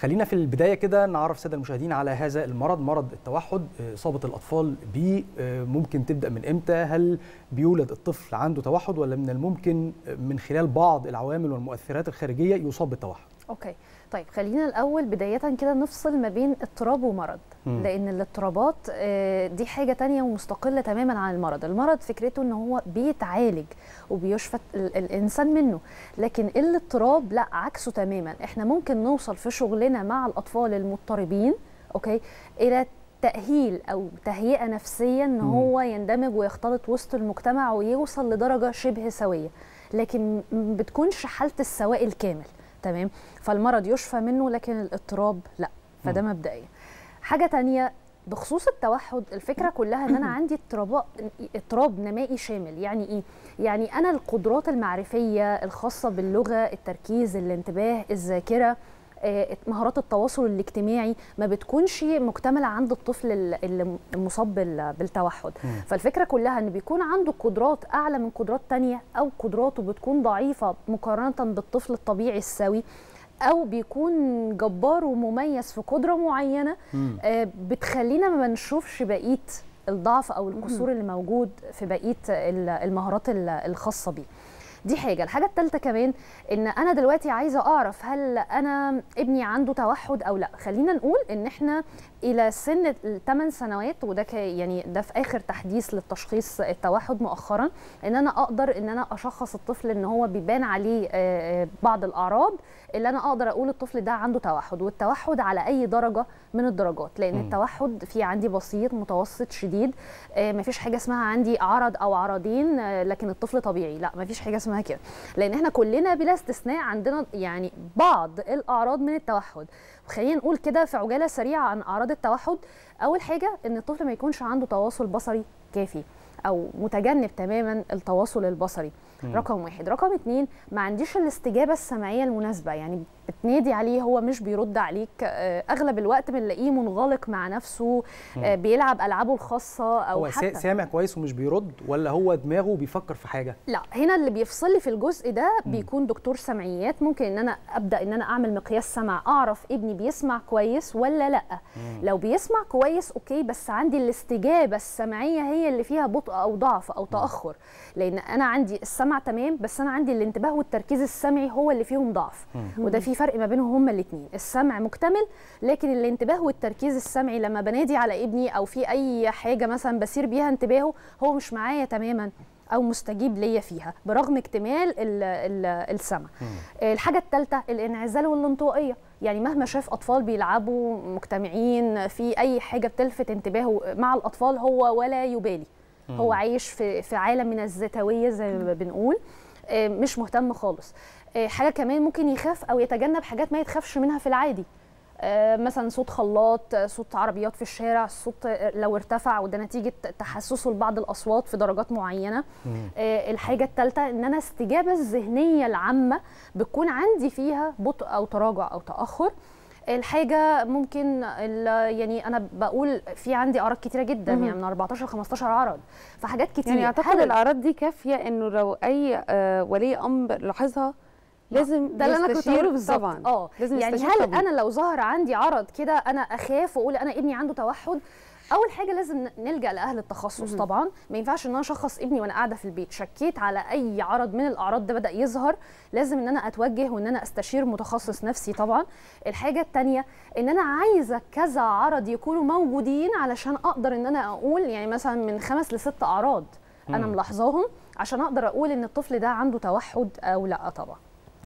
خلينا في البداية كده نعرف الساده المشاهدين على هذا المرض مرض التوحد اصابه الأطفال بيه ممكن تبدأ من إمتى؟ هل بيولد الطفل عنده توحد ولا من الممكن من خلال بعض العوامل والمؤثرات الخارجية يصاب بالتوحد؟ أوكي. طيب خلينا الأول بداية كده نفصل ما بين اضطراب ومرض م. لأن الاضطرابات دي حاجة تانية ومستقلة تماما عن المرض. المرض فكرته إن هو بيتعالج وبيشفى الإنسان منه. لكن الاضطراب لا عكسه تماما. إحنا ممكن نوصل في شغلنا مع الأطفال المضطربين أوكي إلى تأهيل أو تهيئة نفسية إن هو يندمج ويختلط وسط المجتمع ويوصل لدرجة شبه سوية. لكن بتكونش حالة السواء الكامل تمام. فالمرض يشفى منه لكن الاضطراب لا. فده مبدئيا. حاجة تانية بخصوص التوحد الفكرة كلها إن أنا عندي اضطراب اضطراب نمائي شامل. يعني إيه؟ يعني أنا القدرات المعرفية الخاصة باللغة التركيز الانتباه الذاكرة مهارات التواصل الاجتماعي ما بتكونش مكتملة عند الطفل المصاب بالتوحد. فالفكرة كلها إن بيكون عنده قدرات أعلى من قدرات تانية أو قدراته بتكون ضعيفة مقارنة بالطفل الطبيعي السوي أو بيكون جبار ومميز في قدرة معينة آه بتخلينا ما نشوفش بقية الضعف أو القصور اللي موجود في بقية المهارات الخاصة بيه. دي حاجة. الحاجة الثالثه كمان إن أنا دلوقتي عايزة أعرف هل أنا ابني عنده توحد أو لأ. خلينا نقول إن إحنا إلى سن الثمان سنوات وده يعني ده في آخر تحديث للتشخيص التوحد مؤخرا إن أنا أقدر إن أنا أشخص الطفل إن هو بيبان عليه بعض الأعراض اللي أنا أقدر أقول الطفل ده عنده توحد. والتوحد على أي درجة من الدرجات. لأن م. التوحد في عندي بسيط متوسط شديد مفيش حاجة اسمها عندي عرض أو عرضين لكن الطفل طبيعي. لأ مفيش حاجة اسمها كده لأن إحنا كلنا بلا استثناء عندنا يعني بعض الأعراض من التوحد. خلينا نقول كده في عجالة سريعة عن أعراض التوحد. أول حاجة إن الطفل ما يكونش عنده تواصل بصري كافي أو متجنب تماما التواصل البصري. م. رقم واحد. رقم اتنين ما عنديش الاستجابة السمعية المناسبة. يعني بتنادي عليه هو مش بيرد عليك. أغلب الوقت بنلاقيه منغلق مع نفسه م. بيلعب ألعابه الخاصة أو هو حتى سامع كويس ومش بيرد ولا هو دماغه بيفكر في حاجة؟ لا هنا اللي بيفصل لي في الجزء ده بيكون دكتور سمعيات. ممكن إن أنا أبدأ إن أنا أعمل مقياس سمع أعرف ابني بيسمع كويس ولا لأ. م. لو بيسمع كويس okay بس عندي الاستجابة السمعية هي اللي فيها بطء أو ضعف أو تأخر. لأن أنا عندي السمع تمام بس أنا عندي الانتباه والتركيز السمعي هو اللي فيهم ضعف. م. وده في فرق ما بينهم هما الاثنين السمع مكتمل لكن الانتباه والتركيز السمعي لما بنادي على ابني أو في أي حاجة مثلا بسير بيها انتباهه هو مش معايا تماما أو مستجيب ليا فيها برغم اكتمال ال ال السمع. الحاجة الثالثه الانعزال والانطوائية. يعني مهما شاف أطفال بيلعبوا مجتمعين في أي حاجة بتلفت انتباهه مع الأطفال هو ولا يبالي. هو عايش في في عالم من الذاتويه زي ما بنقول. مش مهتم خالص. حاجة كمان ممكن يخاف أو يتجنب حاجات ما يتخافش منها في العادي. مثلا صوت خلاط صوت عربيات في الشارع الصوت لو ارتفع وده نتيجة تحسسه لبعض الأصوات في درجات معينة. الحاجة الثالثه إن أنا استجابة الذهنية العامة بتكون عندي فيها بطء أو تراجع أو تأخر. الحاجة ممكن يعني أنا بقول في عندي أعراض كتيرة جدا يعني من 14 ل 15 عرض فحاجات كتير. يعني أعتقد الأعراض دي كافية إنه لو أي آه ولي أمر لاحظها لازم ده اللي أنا كنت طبعا آه يعني هل طبيب. أنا لو ظهر عندي عرض كده أنا أخاف وأقول أنا ابني عنده توحد؟ أول حاجة لازم نلجأ لأهل التخصص طبعا. ما ينفعش إن أنا اشخص ابني وأنا قاعدة في البيت. شكيت على أي عرض من الأعراض ده بدأ يظهر. لازم إن أنا أتوجه وإن أنا أستشير متخصص نفسي طبعا. الحاجة الثانية إن أنا عايزة كذا عرض يكونوا موجودين علشان أقدر إن أنا أقول يعني مثلا من خمس لست أعراض أنا ملاحظاهم عشان أقدر أقول إن الطفل ده عنده توحد أو لأ طبعا.